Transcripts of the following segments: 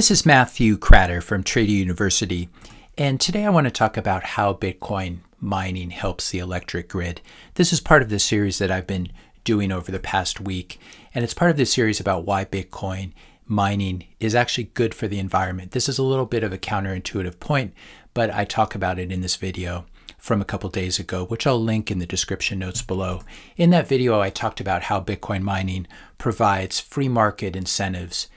This is Matthew Kratter from Trader University, and today I want to talk about how Bitcoin mining helps the electric grid. This is part of the series that I've been doing over the past week, and it's part of the series about why Bitcoin mining is actually good for the environment. This is a little bit of a counterintuitive point, but I talk about it in this video from a couple days ago, which I'll link in the description notes below. In that video, I talked about how Bitcoin mining provides free market incentives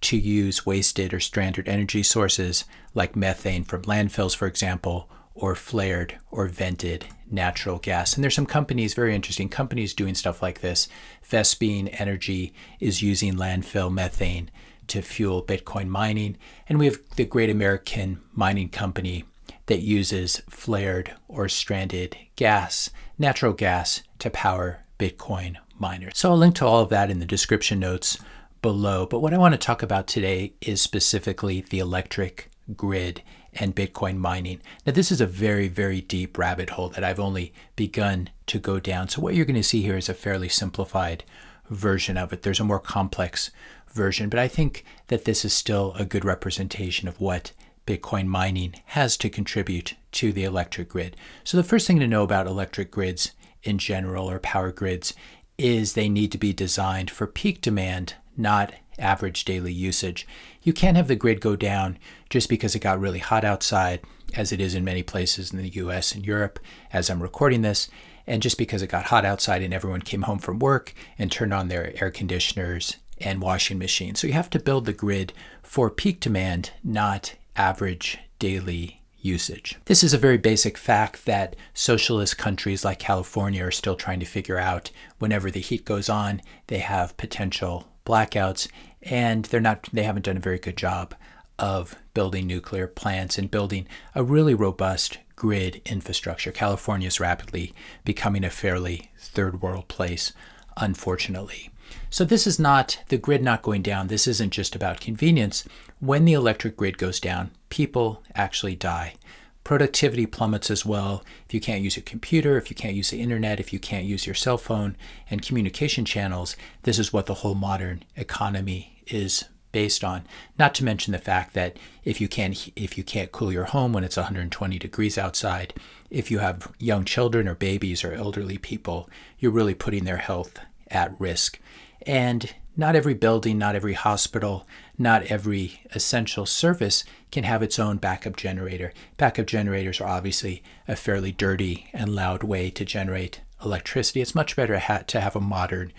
to use wasted or stranded energy sources like methane from landfills, for example, or flared or vented natural gas. And there's some companies, very interesting companies doing stuff like this. Vespene Energy is using landfill methane to fuel Bitcoin mining. And we have the Great American Mining Company that uses flared or stranded gas, natural gas, to power Bitcoin miners. So I'll link to all of that in the description notes below. But what I want to talk about today is specifically the electric grid and Bitcoin mining. Now, this is a very, very deep rabbit hole that I've only begun to go down. So, what you're going to see here is a fairly simplified version of it. There's a more complex version, but I think that this is still a good representation of what Bitcoin mining has to contribute to the electric grid. So, the first thing to know about electric grids in general or power grids is they need to be designed for peak demand, not average daily usage. You can't have the grid go down just because it got really hot outside, as it is in many places in the US and Europe as I'm recording this, and just because it got hot outside and everyone came home from work and turned on their air conditioners and washing machines. So you have to build the grid for peak demand, not average daily usage. This is a very basic fact that socialist countries like California are still trying to figure out whenever the heat goes on, they have potential blackouts and they're not they haven't done a very good job of building nuclear plants and building a really robust grid infrastructure. California is rapidly becoming a fairly third world place, unfortunately. So this is not the grid not going down. This isn't just about convenience. When the electric grid goes down, people actually die. Productivity plummets as well. If you can't use your computer, if you can't use the internet, if you can't use your cell phone and communication channels, this is what the whole modern economy is based on. Not to mention the fact that if you can't if you can't cool your home when it's 120 degrees outside, if you have young children or babies or elderly people, you're really putting their health at risk. And not every building, not every hospital, not every essential service can have its own backup generator. Backup generators are obviously a fairly dirty and loud way to generate electricity. It's much better to have a modern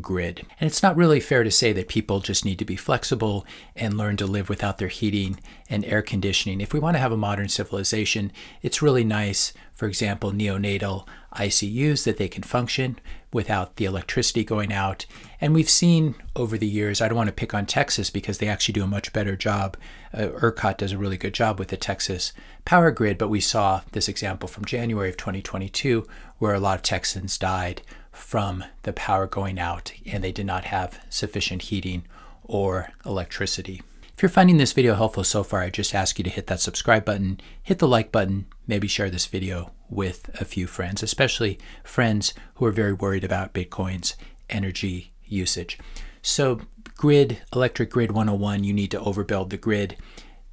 grid. And it's not really fair to say that people just need to be flexible and learn to live without their heating and air conditioning. If we want to have a modern civilization, it's really nice, for example, neonatal ICUs that they can function without the electricity going out. And we've seen over the years, I don't want to pick on Texas because they actually do a much better job. Uh, ERCOT does a really good job with the Texas power grid, but we saw this example from January of 2022 where a lot of Texans died from the power going out and they did not have sufficient heating or electricity. If you're finding this video helpful so far, I just ask you to hit that subscribe button, hit the like button, maybe share this video with a few friends, especially friends who are very worried about Bitcoin's energy usage. So grid, electric grid 101, you need to overbuild the grid.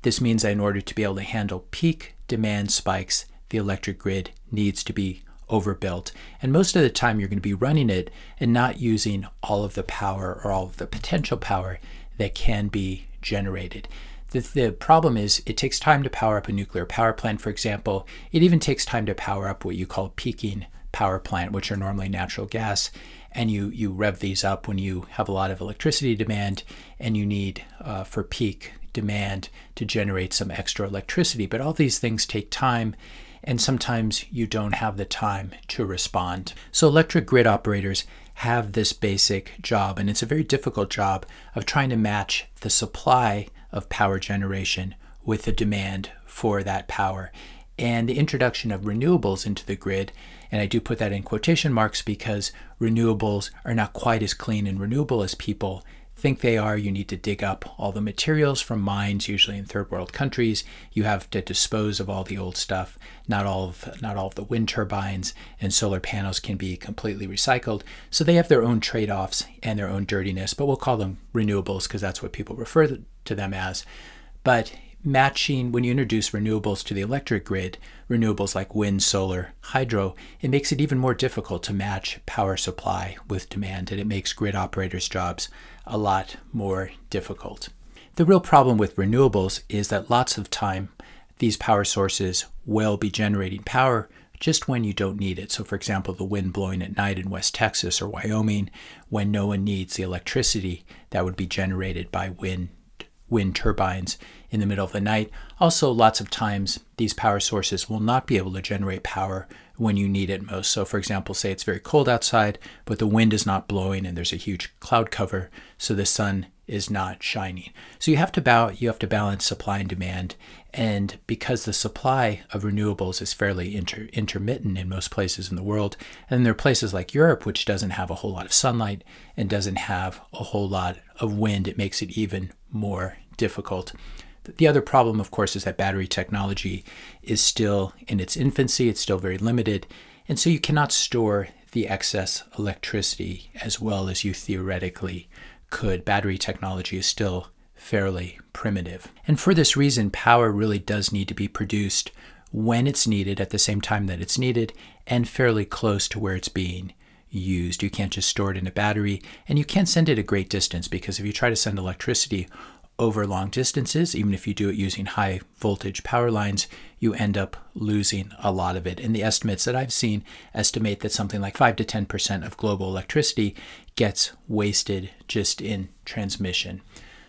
This means that in order to be able to handle peak demand spikes, the electric grid needs to be overbuilt. And most of the time, you're going to be running it and not using all of the power or all of the potential power that can be generated. The, the problem is it takes time to power up a nuclear power plant, for example. It even takes time to power up what you call peaking power plant, which are normally natural gas. And you, you rev these up when you have a lot of electricity demand and you need uh, for peak demand to generate some extra electricity. But all these things take time and sometimes you don't have the time to respond. So electric grid operators have this basic job, and it's a very difficult job of trying to match the supply of power generation with the demand for that power. And the introduction of renewables into the grid, and I do put that in quotation marks because renewables are not quite as clean and renewable as people think they are. You need to dig up all the materials from mines, usually in third world countries. You have to dispose of all the old stuff. Not all of not all of the wind turbines and solar panels can be completely recycled. So they have their own trade-offs and their own dirtiness, but we'll call them renewables because that's what people refer to to them as. But matching, when you introduce renewables to the electric grid, renewables like wind, solar, hydro, it makes it even more difficult to match power supply with demand, and it makes grid operators' jobs a lot more difficult. The real problem with renewables is that lots of time these power sources will be generating power just when you don't need it. So, for example, the wind blowing at night in West Texas or Wyoming, when no one needs the electricity that would be generated by wind wind turbines in the middle of the night. Also, lots of times these power sources will not be able to generate power when you need it most. So, for example, say it's very cold outside, but the wind is not blowing and there's a huge cloud cover, so the sun is not shining. So you have to bow, you have to balance supply and demand. And because the supply of renewables is fairly inter, intermittent in most places in the world, and there are places like Europe which doesn't have a whole lot of sunlight and doesn't have a whole lot of wind, it makes it even more difficult. The other problem, of course, is that battery technology is still in its infancy, it's still very limited, and so you cannot store the excess electricity as well as you theoretically could. Battery technology is still fairly primitive. And for this reason, power really does need to be produced when it's needed at the same time that it's needed and fairly close to where it's being used. You can't just store it in a battery and you can't send it a great distance because if you try to send electricity over long distances, even if you do it using high voltage power lines, you end up losing a lot of it. And the estimates that I've seen estimate that something like 5 to 10% of global electricity gets wasted just in transmission.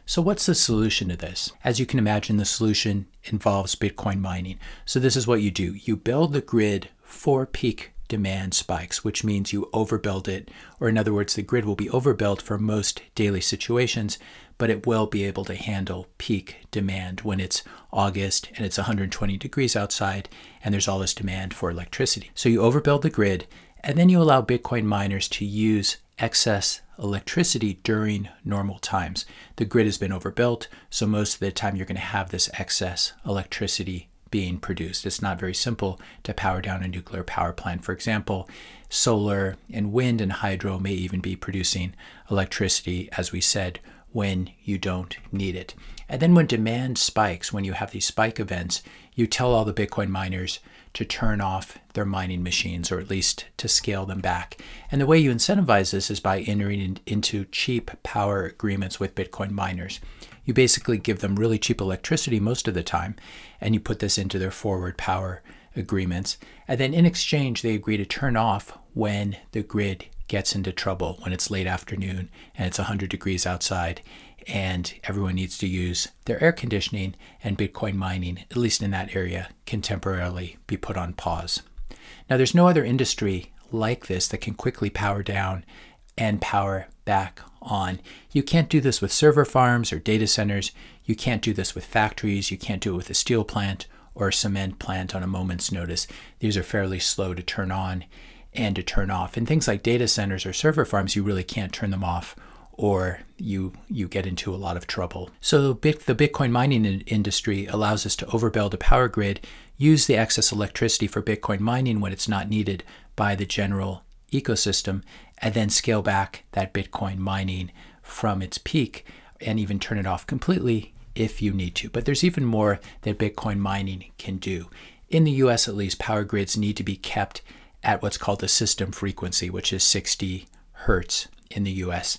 So, what's the solution to this? As you can imagine, the solution involves Bitcoin mining. So, this is what you do you build the grid for peak demand spikes, which means you overbuild it, or in other words, the grid will be overbuilt for most daily situations, but it will be able to handle peak demand when it's August and it's 120 degrees outside and there's all this demand for electricity. So you overbuild the grid and then you allow Bitcoin miners to use excess electricity during normal times. The grid has been overbuilt, so most of the time you're going to have this excess electricity being produced. It's not very simple to power down a nuclear power plant. For example, solar and wind and hydro may even be producing electricity, as we said, when you don't need it. And then when demand spikes, when you have these spike events, you tell all the Bitcoin miners to turn off their mining machines or at least to scale them back. And the way you incentivize this is by entering in, into cheap power agreements with Bitcoin miners. You basically give them really cheap electricity most of the time, and you put this into their forward power agreements. And then in exchange, they agree to turn off when the grid gets into trouble when it's late afternoon and it's 100 degrees outside and everyone needs to use their air conditioning and Bitcoin mining, at least in that area, can temporarily be put on pause. Now, there's no other industry like this that can quickly power down and power back on. You can't do this with server farms or data centers. You can't do this with factories. You can't do it with a steel plant or a cement plant on a moment's notice. These are fairly slow to turn on and to turn off. And things like data centers or server farms, you really can't turn them off or you you get into a lot of trouble. So the Bitcoin mining industry allows us to overbuild a power grid, use the excess electricity for Bitcoin mining when it's not needed by the general ecosystem, and then scale back that Bitcoin mining from its peak and even turn it off completely if you need to. But there's even more that Bitcoin mining can do. In the US, at least, power grids need to be kept at what's called the system frequency, which is 60 hertz in the US.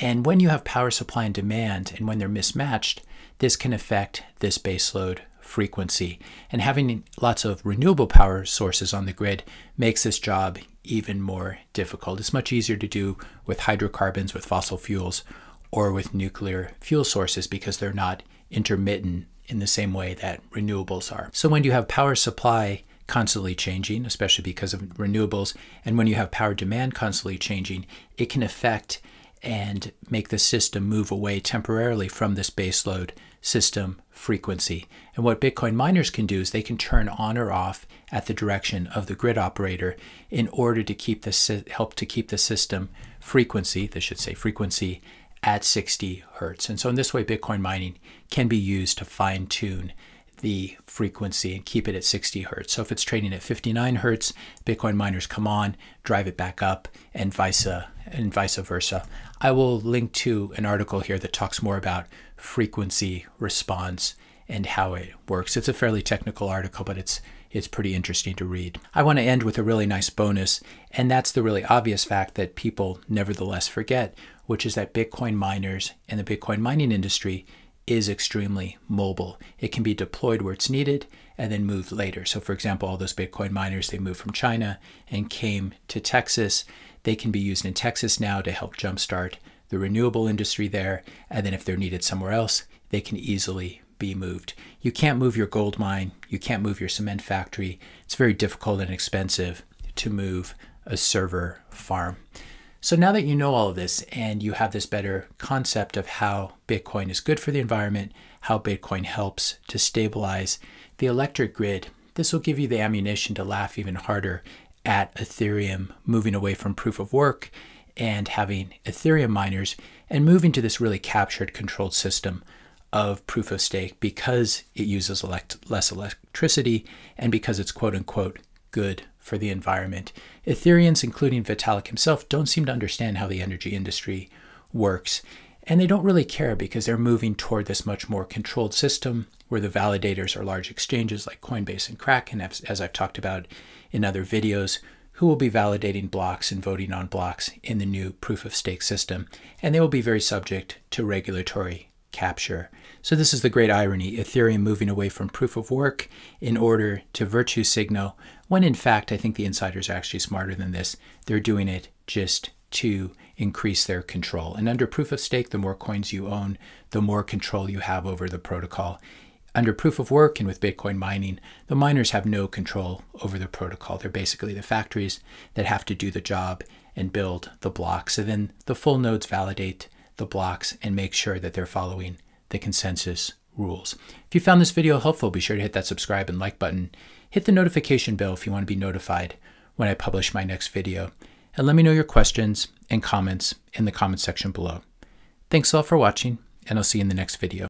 And when you have power supply and demand, and when they're mismatched, this can affect this baseload frequency. And having lots of renewable power sources on the grid makes this job even more difficult. It's much easier to do with hydrocarbons, with fossil fuels, or with nuclear fuel sources because they're not intermittent in the same way that renewables are. So when you have power supply constantly changing, especially because of renewables. And when you have power demand constantly changing, it can affect and make the system move away temporarily from this baseload system frequency. And what Bitcoin miners can do is they can turn on or off at the direction of the grid operator in order to keep the help to keep the system frequency, this should say frequency, at 60 hertz. And so in this way, Bitcoin mining can be used to fine tune the frequency and keep it at 60 hertz. So if it's trading at 59 hertz, Bitcoin miners come on, drive it back up, and vice and vice versa. I will link to an article here that talks more about frequency response and how it works. It's a fairly technical article, but it's it's pretty interesting to read. I want to end with a really nice bonus, and that's the really obvious fact that people nevertheless forget, which is that Bitcoin miners and the Bitcoin mining industry is extremely mobile. It can be deployed where it's needed and then moved later. So for example, all those Bitcoin miners, they moved from China and came to Texas. They can be used in Texas now to help jumpstart the renewable industry there. And then if they're needed somewhere else, they can easily be moved. You can't move your gold mine, you can't move your cement factory. It's very difficult and expensive to move a server farm. So now that you know all of this and you have this better concept of how Bitcoin is good for the environment, how Bitcoin helps to stabilize the electric grid, this will give you the ammunition to laugh even harder at Ethereum moving away from proof of work and having Ethereum miners and moving to this really captured controlled system of proof of stake because it uses elect less electricity and because it's quote unquote good for the environment. Ethereans, including Vitalik himself, don't seem to understand how the energy industry works. And they don't really care because they're moving toward this much more controlled system where the validators are large exchanges like Coinbase and Kraken, as I've talked about in other videos, who will be validating blocks and voting on blocks in the new proof of stake system. And they will be very subject to regulatory capture. So this is the great irony, Ethereum moving away from proof of work in order to virtue signal, when in fact I think the insiders are actually smarter than this. They're doing it just to increase their control. And under proof of stake, the more coins you own, the more control you have over the protocol. Under proof of work and with Bitcoin mining, the miners have no control over the protocol. They're basically the factories that have to do the job and build the blocks. So then the full nodes validate the blocks and make sure that they're following the consensus rules. If you found this video helpful, be sure to hit that subscribe and like button. Hit the notification bell if you want to be notified when I publish my next video. And let me know your questions and comments in the comment section below. Thanks all for watching, and I'll see you in the next video.